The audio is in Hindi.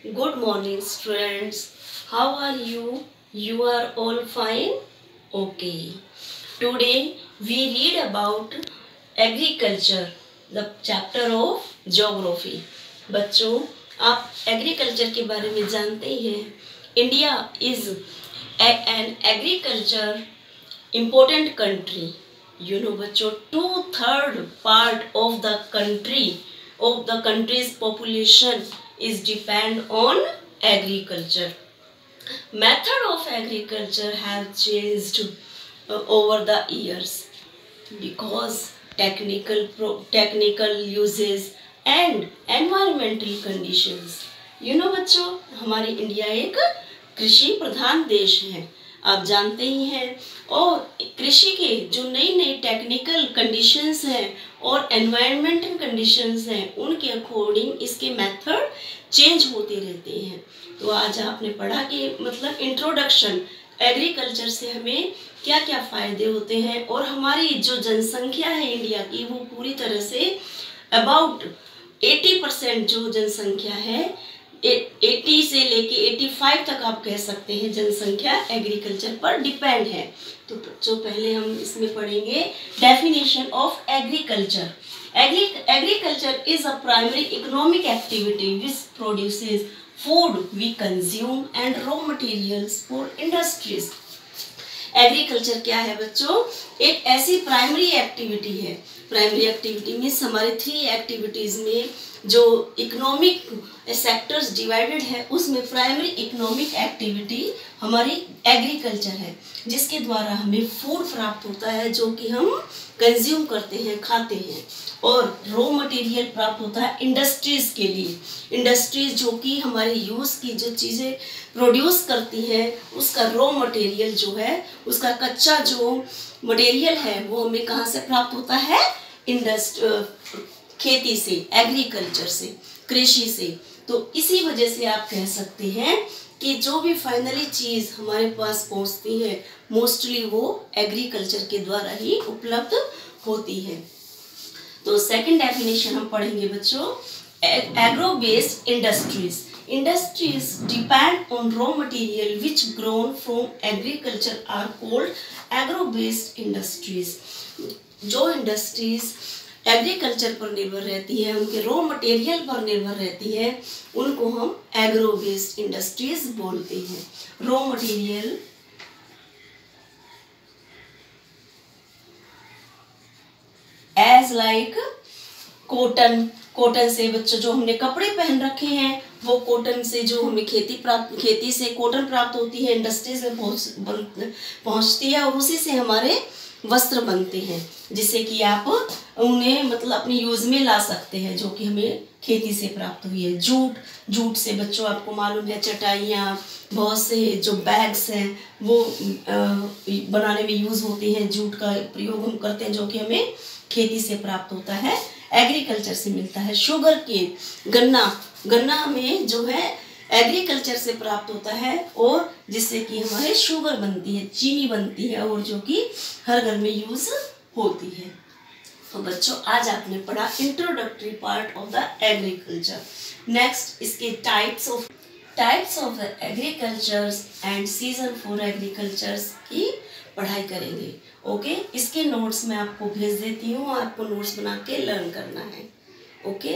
Good morning, students. How are you? You are all fine? Okay. Today we read about agriculture, the chapter of geography. बच्चों आप एग्रीकल्चर के बारे में जानते ही हैं India is an agriculture important country you know बच्चों two third part of the country of the country's population is depend on agriculture method of agriculture have changed uh, over the years because technical pro- technical uses and environmental conditions you know बच्चों हमारी इंडिया एक कृषि प्रधान देश है आप जानते ही हैं और कृषि के जो नई नई टेक्निकल कंडीशंस हैं और एनवायरमेंटल कंडीशंस हैं, उनके अकॉर्डिंग इसके मेथड चेंज होते रहते हैं। तो आज आपने पढ़ा कि मतलब इंट्रोडक्शन एग्रीकल्चर से हमें क्या क्या फ़ायदे होते हैं और हमारी जो जनसंख्या है इंडिया की, वो पूरी तरह से अबाउट 80 परसेंट जो जनसंख्या है एटी से लेके एटी फाइव तक आप कह सकते हैं जनसंख्या एग्रीकल्चर पर डिपेंड है। तो जो पहले हम इसमें पढ़ेंगे definition of agriculture. Agriculture is a primary economic activity which produces food we consume and raw materials for industries. Agriculture क्या है बच्चों? एक ऐसी प्राइमरी एक्टिविटी है प्राइमरी एक्टिविटी मीन्स हमारे थ्री एक्टिविटीज़ में जो इकोनॉमिक सेक्टर्स डिवाइडेड है, उसमें प्राइमरी इकोनॉमिक एक्टिविटी हमारी एग्रीकल्चर है, जिसके द्वारा हमें फ़ूड प्राप्त होता है, जो कि हम कंज्यूम करते हैं, खाते हैं। और रॉ मटेरियल प्राप्त होता है इंडस्ट्रीज़ के लिए। इंडस्ट्रीज़ जो कि हमारे यूज़ की जो चीज़ें प्रोड्यूस करती हैं, उसका रॉ मटेरियल जो है, उसका कच्चा जो मटेरियल है, वो हमें कहाँ से प्राप्त होता है? इंडस्ट खेती से एग्रीकल्चर से, कृषि से। तो इसी वजह से आप कह सकते हैं कि जो भी फाइनली चीज़ हमारे पास पहुँचती है मोस्टली वो एग्रीकल्चर के द्वारा ही उपलब्ध होती है। तो सेकंड डेफिनेशन हम पढ़ेंगे बच्चों agro based industries depend on raw material which grown from agriculture are called agro based industries जो इंडस्ट्रीज़ एग्रीकल्चर पर निर्भर रहती है, उनके रॉ मटेरियल पर निर्भर रहती है, उनको हम एग्रो बेस्ड इंडस्ट्रीज़ बोलते हैं। Raw material as like cotton cotton से बच्चों, जो हमने कपड़े पहन रखे हैं, वो कॉटन से जो हमें खेती प्राप्त, खेती से कॉटन प्राप्त होती है इंडस्ट्रीज़ में पहुँच पहुँचती है और उसी से हमारे वस्त्र बनते हैं, जिससे कि आप उन्हें मतलब अपने यूज़ में ला सकते हैं, जो कि हमें खेती से प्राप्त हुई है। जूट जूट से बच्चों, आपको मालूम है, चटाइयाँ, बहुत से जो बैग्स हैं, वो बनाने में यूज़ होते हैं, जूट का प्रयोग हम करते हैं, जो कि हमें खेती से प्राप्त होता है। एग्रीकल्चर से मिलता है। शुगर केन गन्ना गन्ना हमें जो है एग्रीकल्चर से प्राप्त होता है और जिससे कि हमारे शुगर बनती है, चीनी बनती है और जो कि हर घर में यूज़ होती है। तो बच्चों, आज आपने पढ़ा introductory part of the agriculture next इसके types of types of the agriculture and season for agriculture की पढ़ाई करेंगे। ओके इसके नोट्स मैं आपको भेज देती हूँ आपको नोट्स बना के लर्न करना है। ओके